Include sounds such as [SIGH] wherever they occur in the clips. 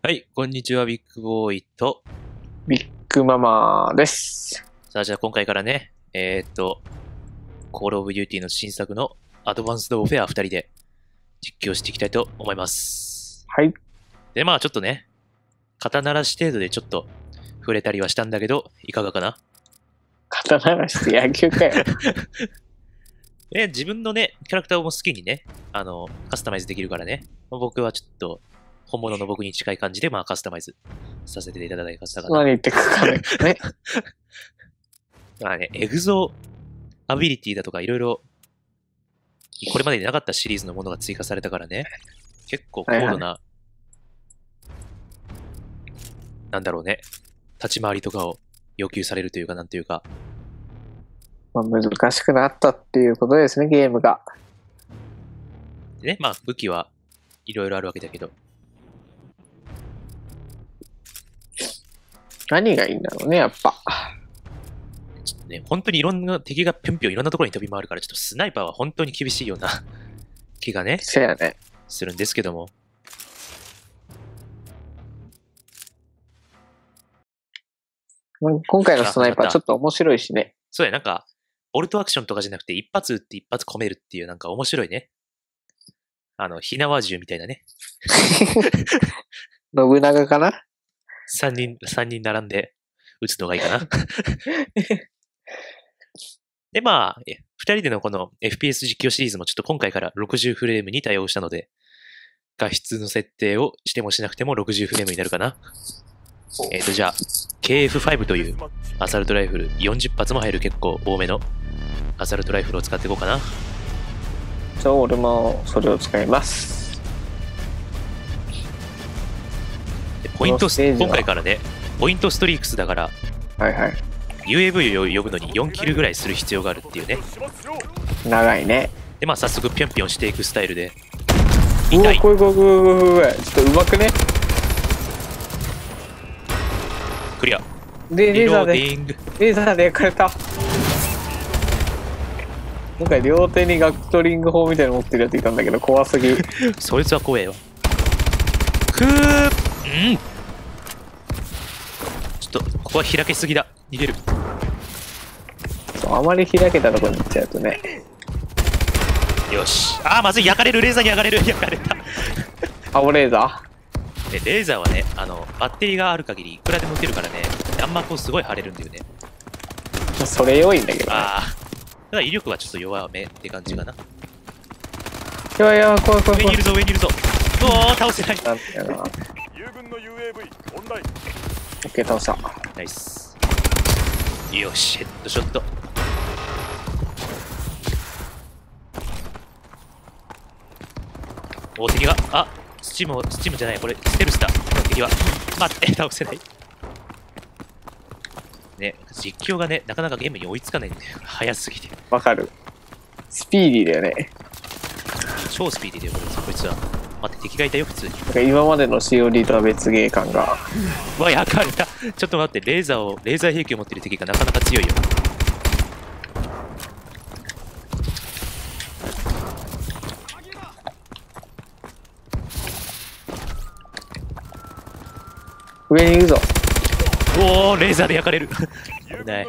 はい、こんにちは、ビッグボーイと、ビッグママです。さあ、じゃあ今回からね、えーっと、 Call of Duty の新作の Advanced Warfare 2人で実況していきたいと思います。はい。で、まあちょっとね、肩慣らし程度でちょっと触れたりはしたんだけど、いかがかな？肩慣らしって野球かよ。え、[LAUGHS] 自分のね、キャラクターも好きにね、あの、カスタマイズできるからね、まあ僕はちょっと、本物の僕に近い感じで、まあカスタマイズさせていただいたかな。何言ってくかね。ね。[LAUGHS] [LAUGHS] まあね、エグゾアビリティだとかいろいろ、これまでになかったシリーズのものが追加されたからね、結構高度な、なんだろうね、立ち回りとかを要求されるというか、なんというか、まあ、難しくなったっていうことですね、ゲームが。でね、まあ武器はいろいろあるわけだけど、何がいいんだろうね、やっぱ。ちょっとね、本当にいろんな敵がぴょんぴょんいろんなところに飛び回るから、ちょっとスナイパーは本当に厳しいような [LAUGHS] 気がね、せやね。するんですけども、今回のスナイパーちょっと面白いしね。そうや、なんか、ボルトアクションとかじゃなくて、一発撃って一発込めるっていう、なんか面白いね。あの、火縄銃みたいなね。[LAUGHS] 信長かな？三人、三人並んで撃つのがいいかな。[LAUGHS] で、まあ、え二人でのこの FPS 実況シリーズもちょっと今回から60フレームに対応したので、画質の設定をしてもしなくても60フレームになるかな。えっ、と、じゃあ、KF5 というアサルトライフル40発も入る結構多めのアサルトライフルを使っていこうかな。じゃあ、俺もそれを使います。ポイントス、今回からね、ポイントストリークスだから、はいはい。UAV を呼ぶのに4キルぐらいする必要があるっていうね。長いね。で、まあ早速ぴょんぴょんしていくスタイルで。うわ、痛い。こいこいこい。ちょっと上手くね？クリア。で、レーザーで。レーザーで焼かれた。今回両手にガクトリング砲みたいなの持ってるやついたんだけど、怖すぎ。[LAUGHS] そいつは怖えよ。くーうんここは開けすぎだ。逃げる。あまり開けたところに行っちゃうとね。よし。あー、まずい。焼かれる。レーザーに焼かれる。焼かれた。青レーザで、レーザーはね、あの、バッテリーがある限り、いくらでも撃てるからね、弾幕をすごい腫れるんだよね。ー。それ良いんだけど、ね。ああ。ただ威力はちょっと弱めって感じかな。いやいや、怖い怖い怖い。上にいるぞ、上にいるぞ。うおー、倒せない。なんだよな。オンラインオッケー、倒した。ナイス。よし、ヘッドショット。お敵が、あ、スチームを、スチームじゃない、これ、ステルスだ。敵は。待って、[LAUGHS] 倒せない。ね、実況がね、なかなかゲームに追いつかないんだよ。早すぎて。わかる。スピーディーだよね。超スピーディーだよ、これこいつは。待って、敵がいたよ、普通に。なんか今までの COD とは別ゲー感が。[LAUGHS] うわ、焼かれた。ちょっと待って、レーザーを、レーザー兵器を持ってる敵がなかなか強いよ。上にいるぞ。おお、レーザーで焼かれる。ない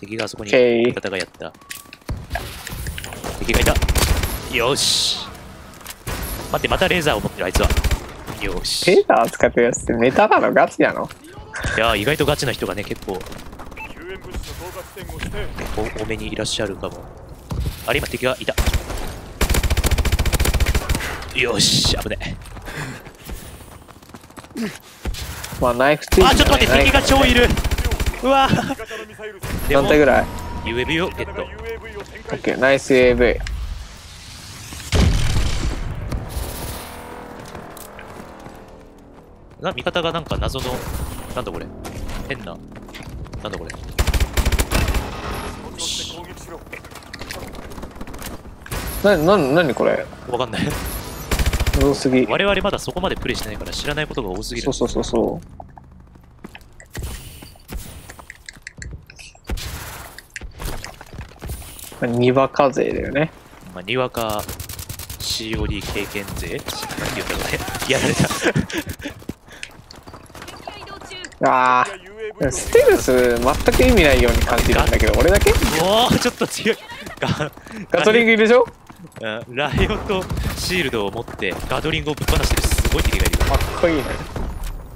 敵があそこに、方がやった。敵がいた。よし。待って、またレーザーを持ってる、あいつは。よし。いレーザー使ってるやつってネタなのガチなの？やー、意外とガチな人がね、結構救援物資の到達点をしてお多めにいらっしゃるかも。あれ、今敵がいた。よし、危ない。まあナイフついてあ、ちょっと待って、敵が超いる。うわ何体ぐらい？UAV をゲット。UAV ケー、ナイス AV。な味方がなんか謎の、なんだこれ。変な。なんだこれ。な、な、なにこれ？わかんない。多すぎ。我々まだそこまでプレイしてないから知らないことが多すぎるそう。そうそうそう。まあにわか勢だよね。まあ、にわか COD 経験税なんて言うんだろうね。[LAUGHS] やられた。ああ、ステルス全く意味ないように感じるんだけど、俺だけ？おおちょっと強い。ガガトリングいるでしょ？うんライオットシールドを持ってガトリングをぶっ放してるすごい敵がいるよ。かっこいいね。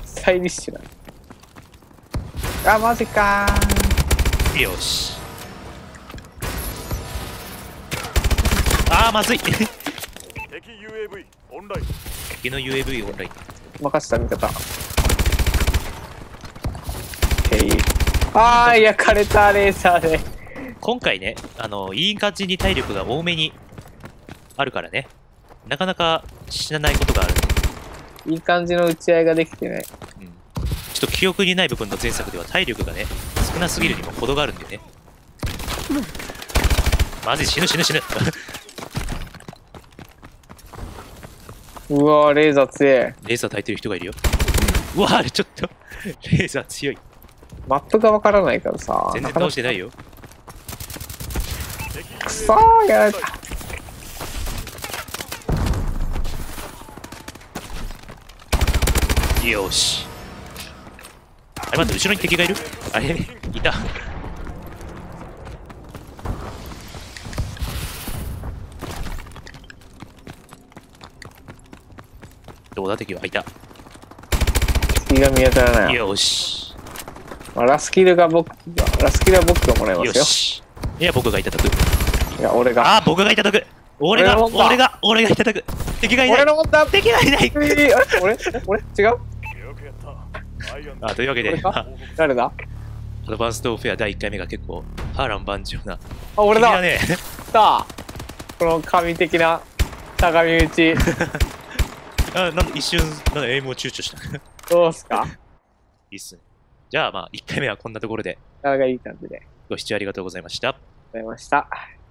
スタイリッシュだ。あ、マジかー。よし。あー、まずい。敵敵 UAV オンラインの UAV オンライン。任せた味方。あー、焼かれた、レーザーで。今回ね、あの、いい感じに体力が多めにあるからね。なかなか死なないことがある。いい感じの打ち合いができてね。うん。ちょっと記憶にない部分の前作では体力がね、少なすぎるにも程があるんだよね。マジ死ぬ死ぬ死ぬ。うわー、レーザー強い。レーザー焚いてる人がいるよ。うわあちょっと、レーザー強い。マップがわからないからさ。全然倒してないよ。敵くそー、やられた。よし。あれ待って、後ろに敵がいる？あれいた。どうだ？敵は？いた。敵が見当たらない。よし。まあ、ラスキルが僕が、ラスキルは僕がもらいますよ。よし。いや、僕がいただく。いや、俺が。あー、僕がいただく。俺が、俺が、俺がいただく。敵がいない俺。のもんだ敵がいない。えー、あれ俺俺違う？あというわけで、誰だ？アドバンストオフェア第1回目が結構波乱万丈な。あ、俺だ君ね。さあ、この神的なしゃがみ打ち、[LAUGHS] あなんで一瞬、なんでエイムを躊躇した。いどうすか？いっすね。じゃあまあ、1回目はこんなところでなかなかいい感じでご視聴ありがとうございました。ございました。